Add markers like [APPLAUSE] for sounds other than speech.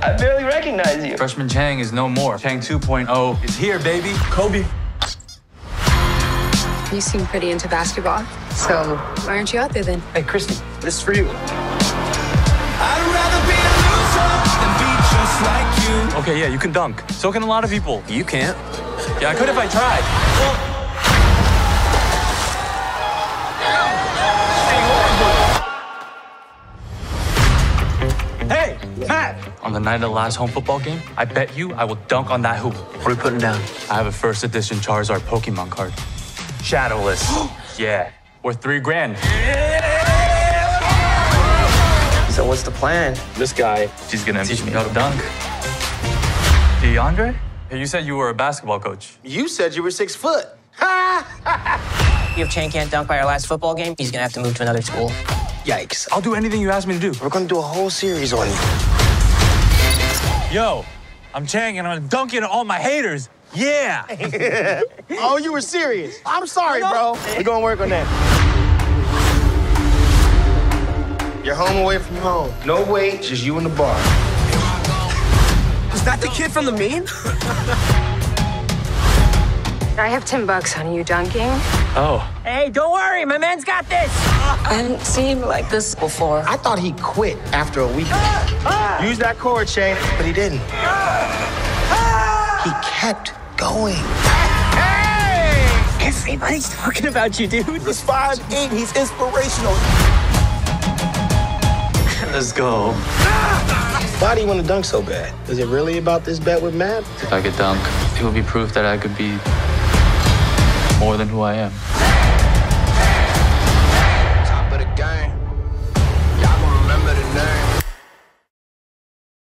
recognize you. Freshman Chang is no more. Chang 2.0 is here, baby. Kobe. You seem pretty into basketball. So why aren't you out there then? Hey, Kristy, this is for you. Okay, yeah, you can dunk. So can a lot of people. You can't. Yeah, I could if I tried. Hey, On the night of the last home football game, I bet you I will dunk on that hoop. What are we putting down? I have a first edition Charizard Pokemon card. Shadowless. [GASPS] yeah. Worth three grand. So what's the plan? This guy, she's gonna teach me how to dunk. DeAndre? Hey, you said you were a basketball coach. You said you were six foot. [LAUGHS] If Chang can't dunk by our last football game, he's gonna have to move to another school. Yikes. I'll do anything you ask me to do. We're gonna do a whole series on you. Yo, I'm Chang and I'm dunking all my haters. Yeah. [LAUGHS] Oh, you were serious. I'm sorry, bro. We're gonna work on that. You're home away from home. No weight, just you and the bar. Is that the kid from the meme? I have 10 bucks on you dunking. Oh. Hey, don't worry, my man's got this. I haven't seen him like this before. I thought he quit after a week. Use that cord, Shane, but he didn't. He kept going. Everybody's talking about you, dude. He's 5'8", he's inspirational. Let's go. Why do you want to dunk so bad? Is it really about this bet with Matt? If I could dunk, it would be proof that I could be more than who I am game.